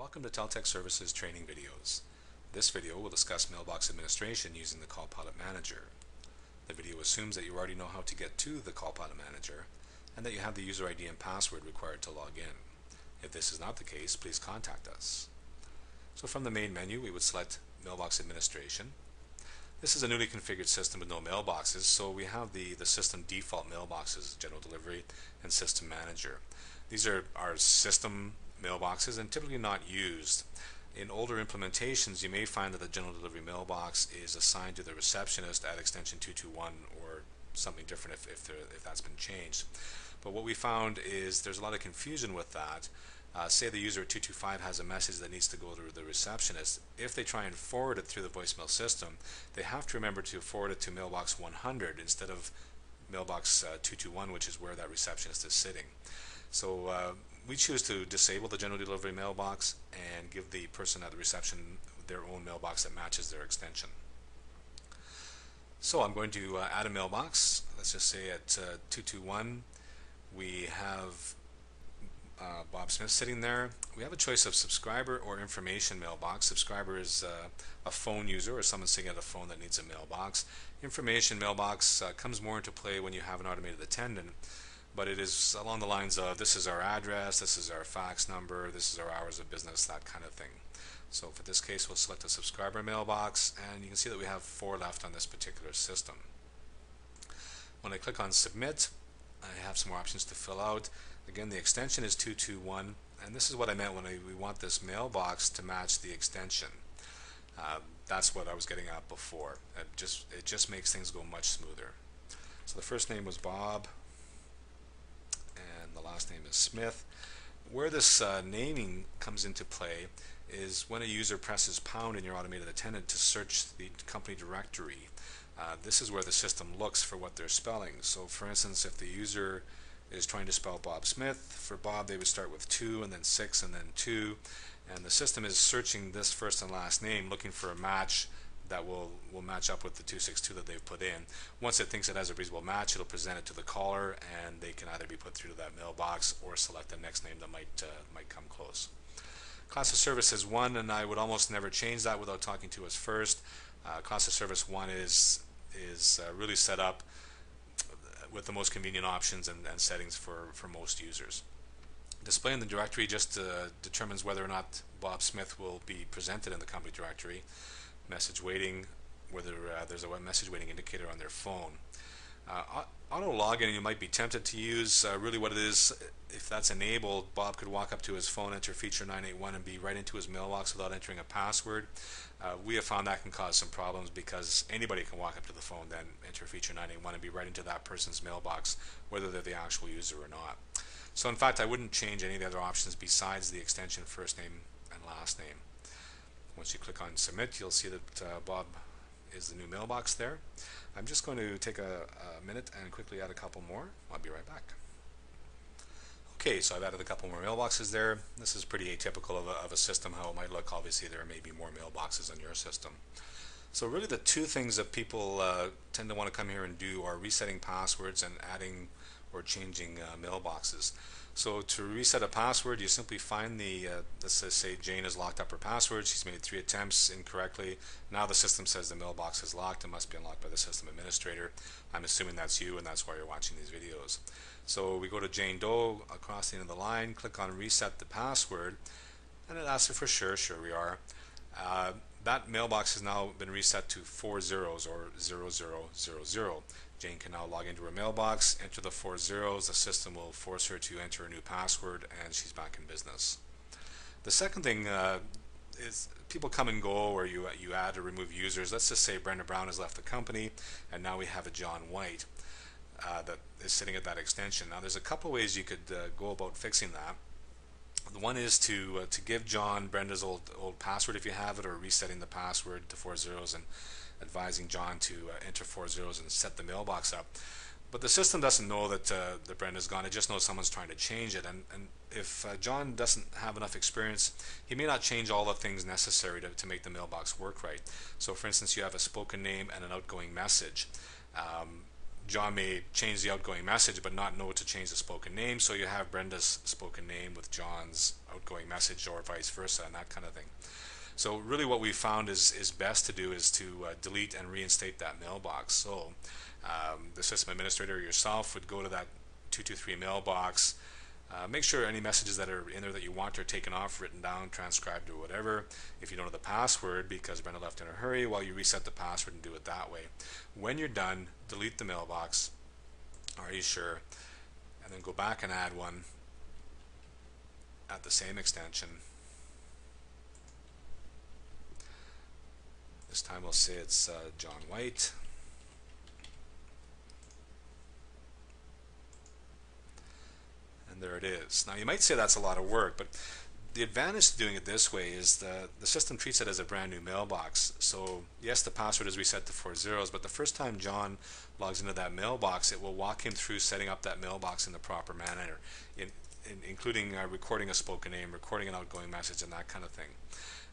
Welcome to Teltech Services training videos. This video will discuss mailbox administration using the CallPilot Manager. The video assumes that you already know how to get to the CallPilot Manager and that you have the user ID and password required to log in. If this is not the case, please contact us. So from the main menu, we would select Mailbox Administration. This is a newly configured system with no mailboxes, so we have the, the system default mailboxes, General Delivery and System Manager. These are our system mailboxes and typically not used. In older implementations, you may find that the general delivery mailbox is assigned to the receptionist at extension 221 or something different if, if, there, if that's been changed. But what we found is there's a lot of confusion with that. Uh, say the user at 225 has a message that needs to go to the receptionist. If they try and forward it through the voicemail system, they have to remember to forward it to mailbox 100 instead of mailbox uh, 221, which is where that receptionist is sitting. So uh, we choose to disable the general delivery mailbox and give the person at the reception their own mailbox that matches their extension. So I'm going to uh, add a mailbox. Let's just say at uh, 221 we have uh, Bob Smith sitting there. We have a choice of subscriber or information mailbox. Subscriber is uh, a phone user or someone sitting at a phone that needs a mailbox. Information mailbox uh, comes more into play when you have an automated attendant but it is along the lines of this is our address, this is our fax number, this is our hours of business, that kind of thing. So for this case, we'll select a subscriber mailbox, and you can see that we have four left on this particular system. When I click on Submit, I have some more options to fill out. Again, the extension is 221, and this is what I meant when I, we want this mailbox to match the extension. Uh, that's what I was getting at before. It just, it just makes things go much smoother. So the first name was Bob, last name is Smith. Where this uh, naming comes into play is when a user presses pound in your automated attendant to search the company directory. Uh, this is where the system looks for what they're spelling. So for instance, if the user is trying to spell Bob Smith, for Bob they would start with 2 and then 6 and then 2 and the system is searching this first and last name looking for a match that will, will match up with the 262 that they've put in. Once it thinks it has a reasonable match, it'll present it to the caller, and they can either be put through to that mailbox or select the next name that might, uh, might come close. Class of service is 1, and I would almost never change that without talking to us first. Uh, class of service 1 is, is uh, really set up with the most convenient options and, and settings for, for most users. Display in the directory just uh, determines whether or not Bob Smith will be presented in the company directory message waiting, whether uh, there's a message waiting indicator on their phone. Uh, auto login you might be tempted to use. Uh, really, what it is, if that's enabled, Bob could walk up to his phone, enter feature 981, and be right into his mailbox without entering a password. Uh, we have found that can cause some problems because anybody can walk up to the phone, then enter feature 981, and be right into that person's mailbox, whether they're the actual user or not. So, in fact, I wouldn't change any of the other options besides the extension first name and last name. Once you click on submit, you'll see that uh, Bob is the new mailbox there. I'm just going to take a, a, minute and quickly add a couple more. I'll be right back. Okay, so I've added a couple more mailboxes there. This is pretty atypical of a, of a system, how it might look. Obviously, there may be more mailboxes on your system. So really the two things that people uh, tend to want to come here and do are resetting passwords and adding or changing uh, mailboxes. So to reset a password, you simply find the, uh, let's say Jane has locked up her password, she's made three attempts incorrectly. Now the system says the mailbox is locked, it must be unlocked by the system administrator. I'm assuming that's you and that's why you're watching these videos. So we go to Jane Doe across the end of the line, click on reset the password, and it asks if for sure, sure we are. Uh, that mailbox has now been reset to four zeros or 0000. Jane can now log into her mailbox, enter the four zeros, the system will force her to enter a new password, and she's back in business. The second thing uh, is people come and go, or you, you add or remove users. Let's just say Brenda Brown has left the company, and now we have a John White uh, that is sitting at that extension. Now, there's a couple ways you could uh, go about fixing that. One is to uh, to give John Brenda's old old password if you have it, or resetting the password to four zeros and advising John to uh, enter four zeros and set the mailbox up. But the system doesn't know that uh, Brenda's gone. It just knows someone's trying to change it. And, and if uh, John doesn't have enough experience, he may not change all the things necessary to, to make the mailbox work right. So, for instance, you have a spoken name and an outgoing message. Um, John may change the outgoing message but not know to change the spoken name, so you have Brenda's spoken name with John's outgoing message or vice versa and that kind of thing. So really what we found is, is best to do is to uh, delete and reinstate that mailbox. So um, the system administrator yourself would go to that 223 mailbox, uh, make sure any messages that are in there that you want are taken off, written down, transcribed, or whatever. If you don't know the password because Brenda left in a hurry, while well, you reset the password and do it that way. When you're done, delete the mailbox. Are you sure? And then go back and add one at the same extension. This time we'll say it's uh, John White. There it is. Now you might say that's a lot of work, but the advantage to doing it this way is the, the system treats it as a brand new mailbox. So yes, the password is reset to four zeros, but the first time John logs into that mailbox, it will walk him through setting up that mailbox in the proper manner, in, in, including uh, recording a spoken name, recording an outgoing message, and that kind of thing.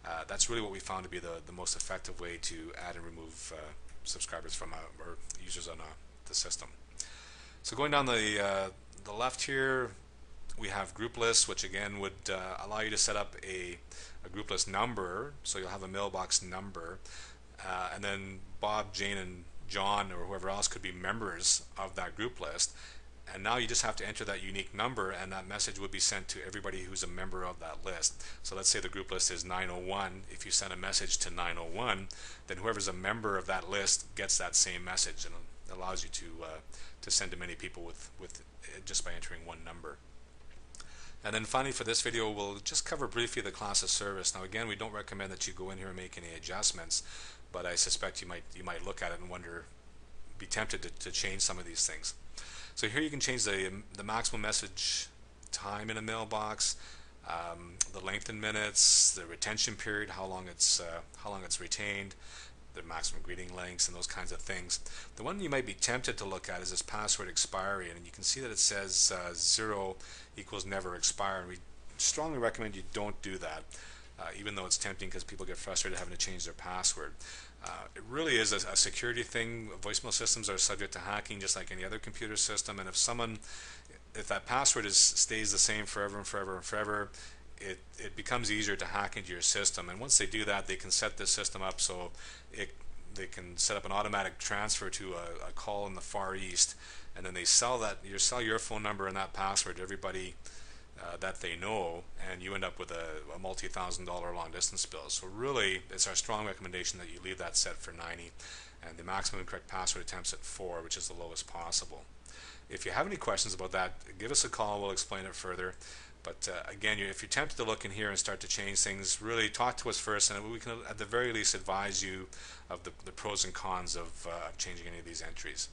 Uh, that's really what we found to be the, the most effective way to add and remove uh, subscribers from a, or users on a, the system. So going down the, uh, the left here, we have group lists, which again would uh, allow you to set up a, a, group list number. So you'll have a mailbox number. Uh, and then Bob, Jane, and John, or whoever else could be members of that group list. And now you just have to enter that unique number, and that message would be sent to everybody who's a member of that list. So let's say the group list is 901. If you send a message to 901, then whoever's a member of that list gets that same message, and allows you to uh, to send to many people with with just by entering one number. And then finally for this video, we'll just cover briefly the class of service. Now again, we don't recommend that you go in here and make any adjustments, but I suspect you might you might look at it and wonder, be tempted to, to change some of these things. So here you can change the, the maximum message time in a mailbox, um, the length in minutes, the retention period, how long it's uh, how long it's retained, the maximum greeting lengths, and those kinds of things. The one you might be tempted to look at is this password expiry, and you can see that it says uh, zero equals never expire, and we strongly recommend you don't do that, uh, even though it's tempting because people get frustrated having to change their password. Uh, it really is a, a, security thing. Voicemail systems are subject to hacking just like any other computer system, and if someone, if that password is stays the same forever and forever and forever, it, it becomes easier to hack into your system. And once they do that, they can set this system up so it they can set up an automatic transfer to a, a call in the Far East, and then they sell that you sell your phone number and that password to everybody uh, that they know, and you end up with a, a multi-thousand dollar long distance bill. So really, it's our strong recommendation that you leave that set for 90, and the maximum correct password attempts at four, which is the lowest possible. If you have any questions about that, give us a call. We'll explain it further. But uh, again, if you're tempted to look in here and start to change things, really talk to us first, and we can at the very least advise you of the, the pros and cons of uh, changing any of these entries.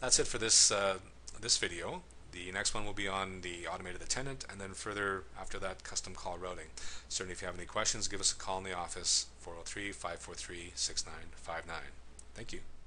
That's it for this uh, this video. The next one will be on the automated attendant, and then further after that, custom call routing. Certainly, if you have any questions, give us a call in the office, 403 543 6959. Thank you.